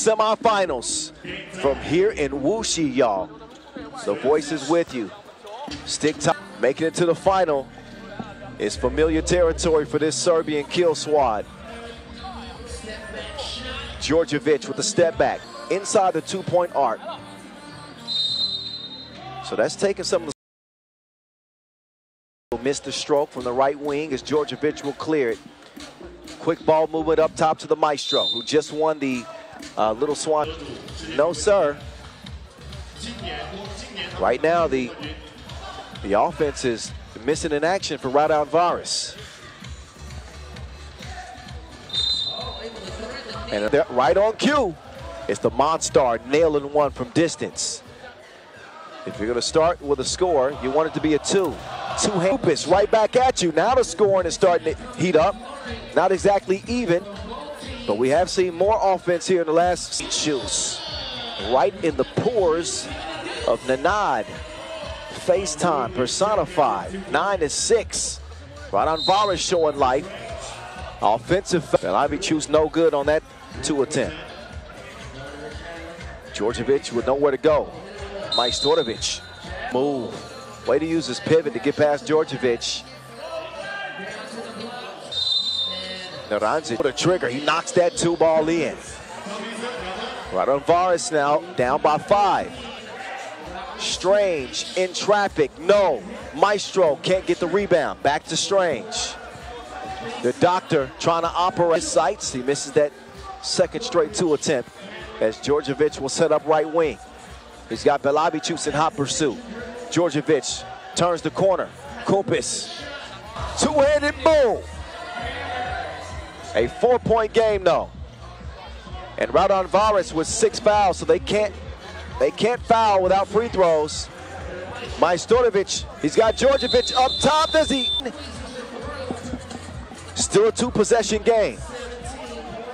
Semifinals from here in Wuxi, y'all. The voice is with you. Stick time, making it to the final It's familiar territory for this Serbian kill squad. Djordjevic with a step back inside the two-point arc. So that's taking some of the missed the stroke from the right wing as Djordjevic will clear it. Quick ball movement up top to the Maestro, who just won the uh, Little Swan. No, sir. Right now, the the offense is missing in action for Raudondvaris. And right on cue, it's the Monstar nailing one from distance. If you're going to start with a score, you want it to be a two. Two Hoopus right back at you. Now the scoring is starting to heat up. Not exactly even, but we have seen more offense here in the last shoes. Right in the pores of Nenad. FaceTime personified. Nine to six. Raudondvaris showing life. Offensive. Belavichus no good on that two attempt. Djordjevic with nowhere to go. Mike Majstorovic. Move. Way to use his pivot to get past Djordjevic. Naranjic with a trigger. He knocks that two ball in. Raudondvaris now, down by five. Strange in traffic. No. Maestro can't get the rebound. Back to Strange. The doctor trying to operate his sights. He misses that second straight two attempt as Djordjevic will set up right wing. He's got Belavichus in hot pursuit. Djordjevic turns the corner. Kupis. Two-handed boom. A four-point game, though. And Raudondvaris with six fouls, so they can't they can't foul without free throws. Majstorovic, he's got Djordjevic up top. Does he? Still a two-possession game.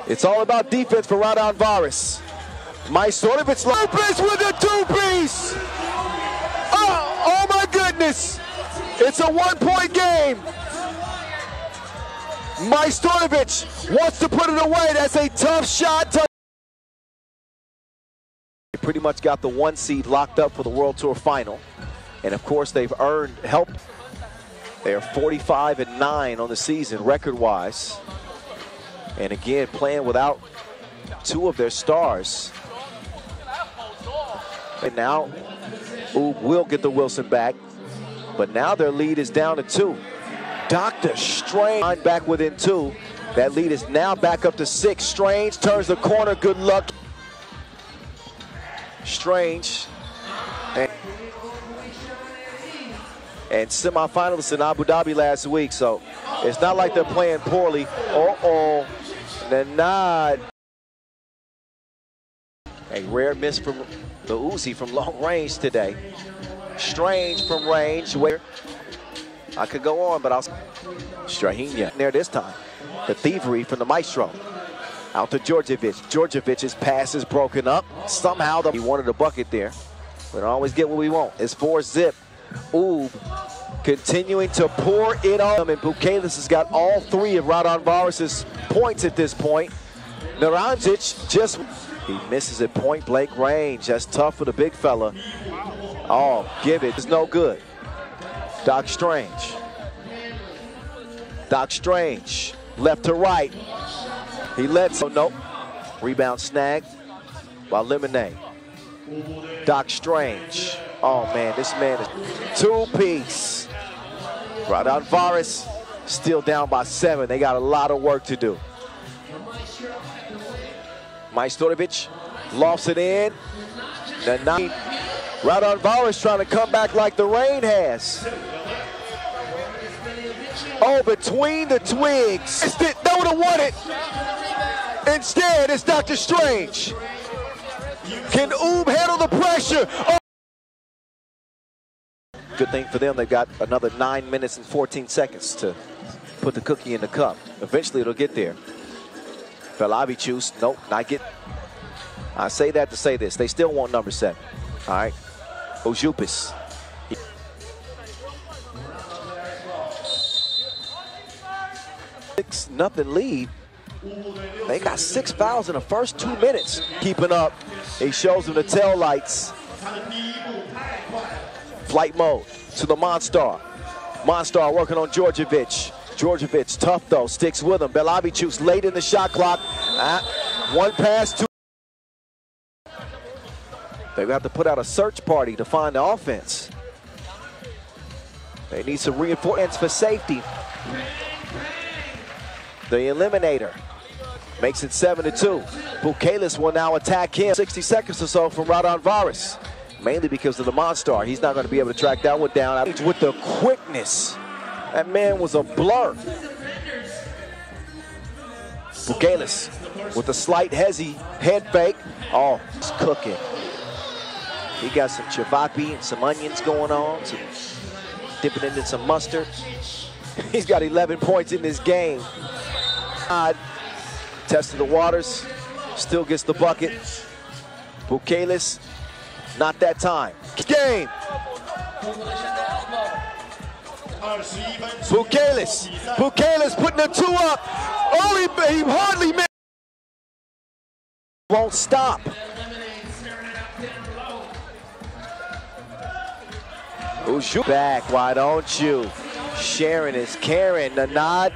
It's all about defense for Raudondvaris. Majstorovic Lopez with a two-piece. Oh, oh my goodness. It's a one-point game. Majstorovic wants to put it away. That's a tough shot. They pretty much got the one seed locked up for the World Tour final. And of course, they've earned help. They are 45 and 9 on the season, record-wise. And again, playing without two of their stars. And now, Ub will get the Wilson back. But now their lead is down to two. Dr. Strange back within two. That lead is now back up to six. Strange turns the corner. Good luck. Strange. And, and semifinalists in Abu Dhabi last week. So it's not like they're playing poorly. Uh-oh. Nenad. A rare miss from the Uzi from long range today. Strange from range. Where I could go on, but I'll. Strahinja there this time. The thievery from the Maestro. Out to Djordjevic. Djordjevic's pass is broken up. Somehow the, he wanted a bucket there. We don't always get what we want. It's four zip. Ooh, continuing to pour it on. And Bukalis has got all three of Raudondvaris' points at this point. Naranjic just, he misses at point blank range. That's tough for the big fella. Oh, give it. It's no good. Doc Strange. Doc Strange, left to right. He lets, oh nope. Rebound snagged by Lemonade. Doc Strange. Oh man, this man is two-piece. Raudondvaris still down by seven. They got a lot of work to do. Majstorovic lofts it in. The nine. Raudondvaris trying to come back like the rain has. Oh, between the twigs. They would have won it. Instead, it's Dr. Strange. Can Ub handle the pressure? Oh. Good thing for them, they've got another 9 minutes and 14 seconds to put the cookie in the cup. Eventually, it'll get there. Belavichus, nope, not get. I say that to say this. They still want number seven. All right. Ojupis. Six nothing lead. They got six fouls in the first two minutes. Keeping up. He shows them the tail lights. Flight mode to the Monstar. Monstar working on Djordjevic. Djordjevic, tough though, sticks with him. Belavicius late in the shot clock. Uh, one pass, two. They have to put out a search party to find the offense. They need some reinforcements for safety. The eliminator makes it 7 to 2. Bukalis will now attack him. 60 seconds or so from Raudondvaris. Mainly because of the Monstar. He's not going to be able to track that one down. With the quickness, that man was a blur. Bukalis with a slight hezzy head fake. Oh, he's cooking. He got some chivapi and some onions going on, some dipping into some mustard. He's got 11 points in this game. God, tested the waters, still gets the bucket. Bukalis, not that time. Game. Bukalis, Bukalis putting the two up. Oh, he, he hardly missed. Won't stop. Who's you back? Why don't you? Sharon is carrying the nod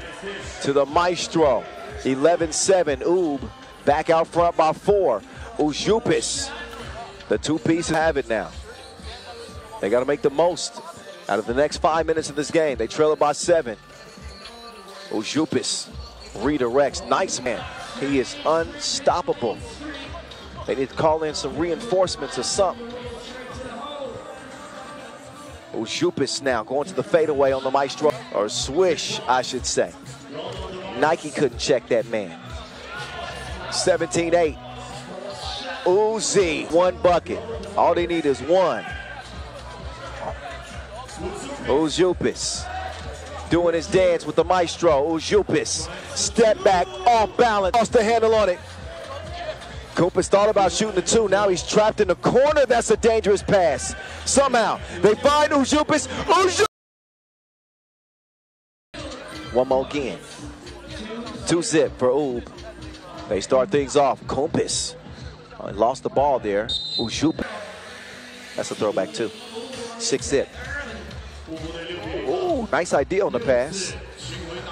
to the maestro. 11-7, Ub back out front by four. Ujupis, the two pieces have it now. They got to make the most out of the next five minutes of this game. They trail it by seven. Ujupis redirects. Nice man. He is unstoppable. They need to call in some reinforcements or something. Ujupis now going to the fadeaway on the maestro, or swish, I should say. Nike couldn't check that man. 17-8. Uzi, one bucket. All they need is one. Ujupis doing his dance with the maestro. Ujupis, step back, off balance, lost the handle on it. Cooper's thought about shooting the two. Now he's trapped in the corner. That's a dangerous pass. Somehow they find Ujupis. Ujupis. One more again. Two zip for Ub. They start things off. Oh, uh, he lost the ball there. Ujupis. That's a throwback too. Six zip. Ooh, nice idea on the pass.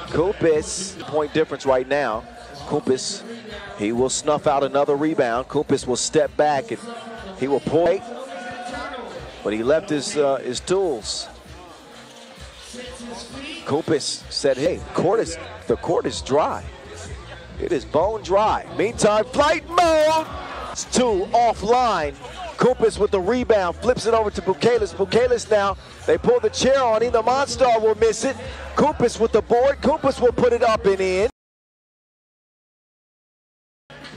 Kupis, point difference right now. Kupis, he will snuff out another rebound. Kupis will step back and he will point. But he left his uh, his tools. Kupis said, hey, court is, the court is dry. It is bone dry. Meantime, flight mode. It's two offline. Kupis with the rebound, flips it over to Bukalis. Bukalis now, they pull the chair on him. The Monstar will miss it. Kupis with the board. Kupis will put it up and in.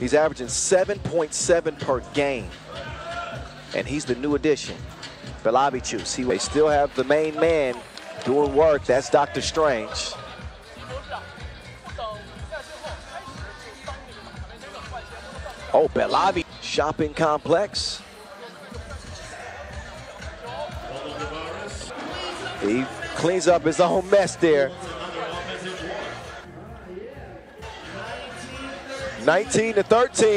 He's averaging 7.7 per game. And he's the new addition. Belavicius. He, they still have the main man doing work. That's Dr. Strange. Oh, Belavi shopping complex. He cleans up his own mess there. 19 to 13.